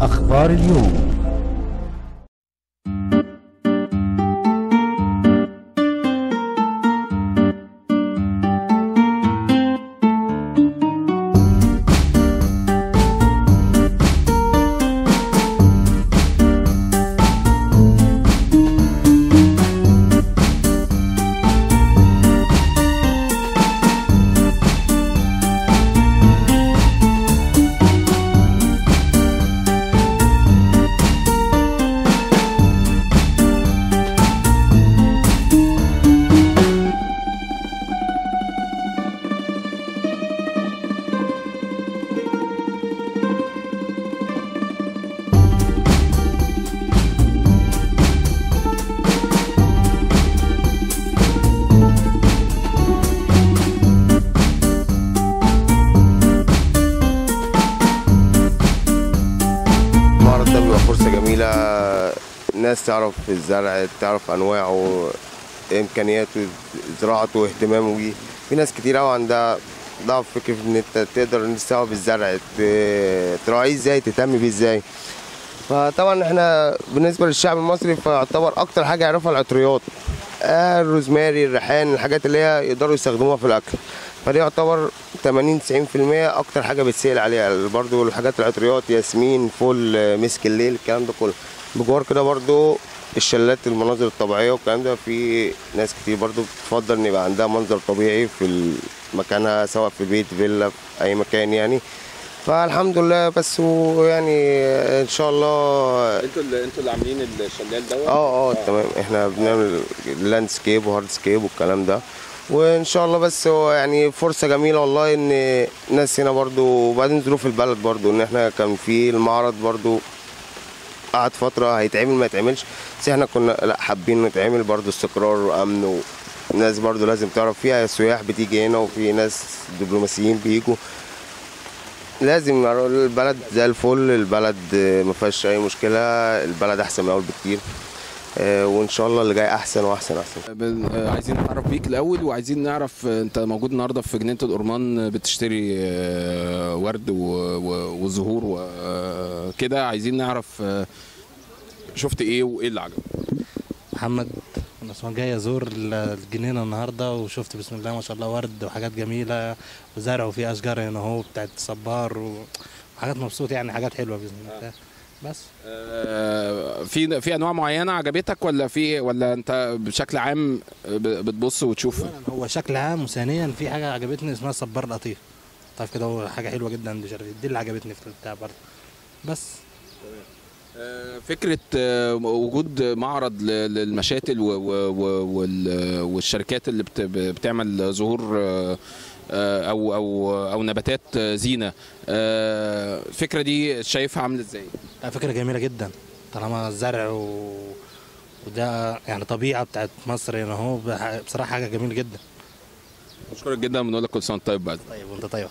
أخبار اليوم. بيبقى فرصة جميلة الناس تعرف الزرع تعرف أنواعه إمكانياته زراعته واهتمامه بيه. في ناس كتير أوي عندها ضعف فكرة إن أنت تقدر تستوعب الزرع تراعيه إزاي تهتم بيه إزاي. فطبعا إحنا بالنسبة للشعب المصري فيعتبر أكتر حاجة يعرفها العطريات. آه، الروزماري الريحان الحاجات اللي هي يقدروا يستخدموها في الأكل. فدي يعتبر 80 90% أكتر حاجة بتسأل عليها. برضو الحاجات العطريات ياسمين فل مسك الليل الكلام ده كله. بجوار كده برضو الشلالات المناظر الطبيعية والكلام ده في ناس كتير برضو بتفضل إن يبقى عندها منظر طبيعي في مكانها سواء في بيت فيلا في أي مكان يعني. فالحمد لله بس ويعني إن شاء الله أنتوا اللي أنتوا اللي عاملين الشلال دوت؟ آه آه تمام. إحنا بنعمل landscape و hardscape والكلام ده. وإن شاء الله بس هو يعني فرصة جميلة والله إن الناس هنا برضو وبعدين ظروف البلد برضو إن إحنا كان في المعرض برضو قعد فترة هيتعمل ما يتعملش بس إحنا كنا لأ حابين نتعمل برضو استقرار وأمن والناس برضو لازم تعرف فيها سياح بتيجي هنا وفي ناس دبلوماسيين بيجوا. لازم البلد زي الفل البلد ما فيهاش أي مشكلة البلد أحسن من الأول بكتير. وإن شاء الله اللي جاي أحسن وأحسن احسن بن- آه، عايزين نتعرف بيك الأول وعايزين نعرف آه، أنت موجود النهارده في جنينة الأورمان آه، بتشتري آه، ورد وزهور وكده عايزين نعرف آه، شفت إيه وإيه اللي عجبك؟ محمد أنا جاي أزور الجنينة النهارده وشفت بسم الله ما شاء الله ورد وحاجات جميلة وزرع وفي أشجار هنا أهو بتاعت صبار وحاجات مبسوط يعني حاجات حلوة باذن الله. بس. آه، في في انواع معينة عجبتك ولا في ولا انت بشكل عام بتبص وتشوف؟ هو شكل عام وثانيا في حاجة عجبتني اسمها صبار لطيف. طيب كده هو حاجة حلوة جدا. دي اللي عجبتني في البتاع برضه. بس. آه، فكرة آه، وجود معرض للمشاتل والشركات اللي بت- بتعمل زهور آه، أو أو أو نباتات زينة. الفكرة دي شايفها عاملة إزاي؟ لا، فكرة جميلة جدا طالما الزرع و... وده يعني طبيعة بتاعت مصر هنا أهو بح- بصراحة حاجة جميلة جدا. بشكرك جدا بنقول لك كل سنة وأنت طيب بعد. طيب وأنت طيب.